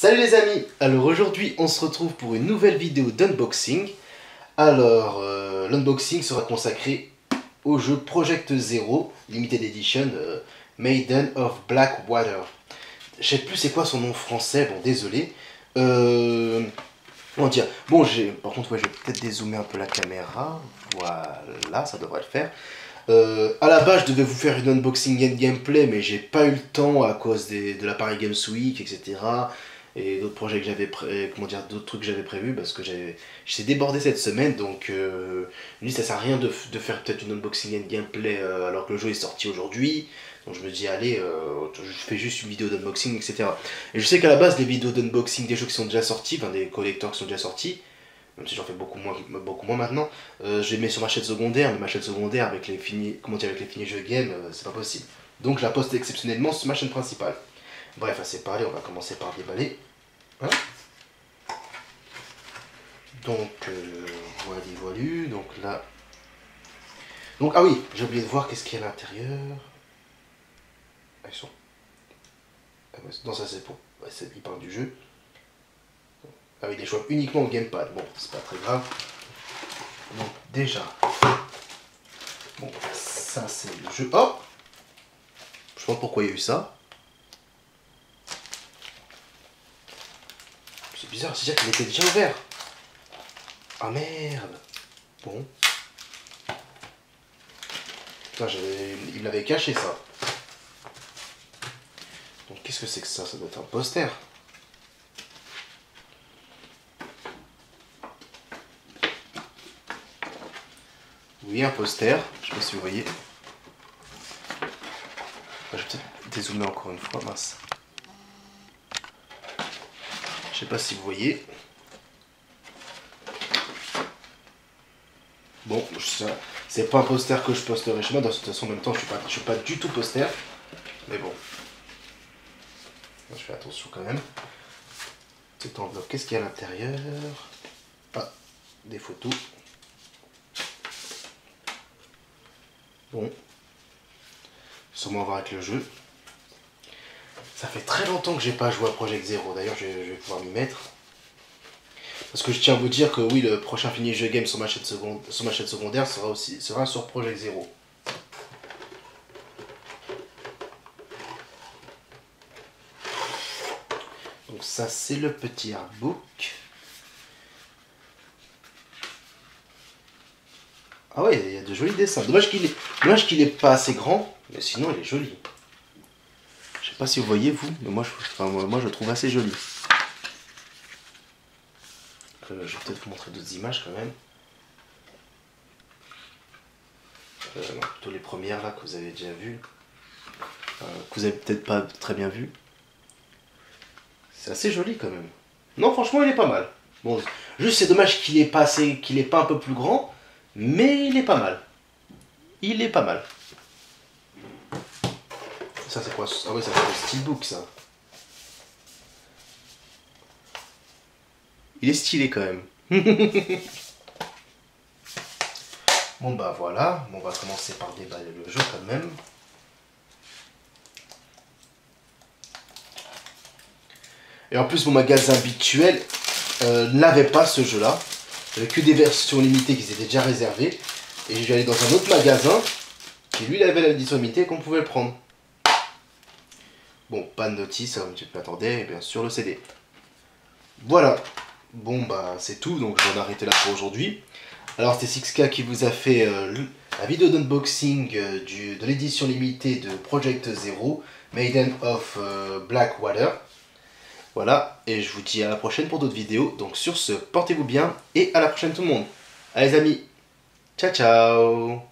Salut les amis Alors aujourd'hui on se retrouve pour une nouvelle vidéo d'unboxing. Alors euh, l'unboxing sera consacré au jeu Project Zero Limited Edition euh, Maiden of Blackwater. Je sais plus c'est quoi son nom français, bon désolé. Euh, comment dire? Bon j'ai par contre je vais peut-être dézoomer un peu la caméra. Voilà, ça devrait le faire. Euh, à la base, je devais vous faire une unboxing and gameplay, mais j'ai pas eu le temps à cause de la Paris Games Week, etc et d'autres projets que j'avais comment dire d'autres trucs que j'avais prévus parce que j'avais débordé cette semaine donc euh, lui ça sert à rien de, de faire peut-être une unboxing and gameplay euh, alors que le jeu est sorti aujourd'hui. Donc je me dis allez euh, je fais juste une vidéo d'unboxing etc et je sais qu'à la base les vidéos d'unboxing des jeux qui sont déjà sortis enfin des collecteurs qui sont déjà sortis même si j'en fais beaucoup moins beaucoup moins maintenant je les mets sur ma chaîne secondaire mais ma chaîne secondaire avec les finis comment dire avec les finis jeux game c'est pas possible. Donc je la poste exceptionnellement sur ma chaîne principale. Bref, assez parlé, on va commencer par déballer. Hein donc, euh, voilà, donc là... Donc, ah oui, j'ai oublié de voir qu'est-ce qu'il y a à l'intérieur. Ah, ils sont... Ah, non, ça c'est pour... il parle du jeu. Ah oui, des choix uniquement au gamepad. Bon, c'est pas très grave. Donc, déjà... Bon, ça c'est le jeu. Oh Je sais pas pourquoi il y a eu ça. Bizarre, c'est-à-dire qu'il était déjà ouvert. Ah merde. Bon. Putain, il l'avait caché ça. Donc qu'est-ce que c'est que ça? Ça doit être un poster. Oui, un poster. Je sais pas si vous voyez. Je vais peut-être dézoomer encore une fois, mince. Je sais pas si vous voyez. Bon, c'est pas un poster que je posterai chez moi. De toute façon, en même temps, je suis pas, suis pas du tout poster. Mais bon. Je fais attention quand même. Cette enveloppe, qu'est-ce qu'il y a à l'intérieur? Ah, des photos. Bon. Sûrement voir avec le jeu. Ça fait très longtemps que j'ai pas joué à Project Zero. D'ailleurs, je, vais pouvoir m'y mettre. Parce que je tiens à vous dire que oui, le prochain fini jeu game sur ma chaîne, secondaire sera aussi sera sur Project Zero. Donc ça, c'est le petit artbook. Ah ouais, il y a de jolis dessins. Dommage qu'il est, est pas assez grand, mais sinon il est joli pas si vous voyez vous, mais moi je, moi, je trouve assez joli. Euh, je vais peut-être vous montrer d'autres images quand même. Euh, plutôt les premières là que vous avez déjà vues. Euh, que vous avez peut-être pas très bien vu. C'est assez joli quand même. Non franchement il est pas mal. Bon, juste c'est dommage qu'il est pas qu'il est pas un peu plus grand, mais il est pas mal. Il est pas mal. Ça c'est quoi Ah ouais, ça c'est le steelbook ça. Il est stylé quand même. bon bah voilà, on va commencer par déballer le jeu quand même. Et en plus mon magasin habituel euh, n'avait pas ce jeu là. Il que des versions limitées qui étaient déjà réservées. Et je vais aller dans un autre magasin qui lui avait l'édition limitée qu'on pouvait le prendre. Bon, pas de notice, comme tu peux et bien sûr le CD. Voilà. Bon, bah c'est tout, donc je vais en arrêter là pour aujourd'hui. Alors c'est 6K qui vous a fait euh, la vidéo d'unboxing euh, de l'édition limitée de Project Zero, Maiden of euh, Blackwater. Voilà, et je vous dis à la prochaine pour d'autres vidéos. Donc sur ce, portez-vous bien, et à la prochaine tout le monde. Allez les amis, ciao ciao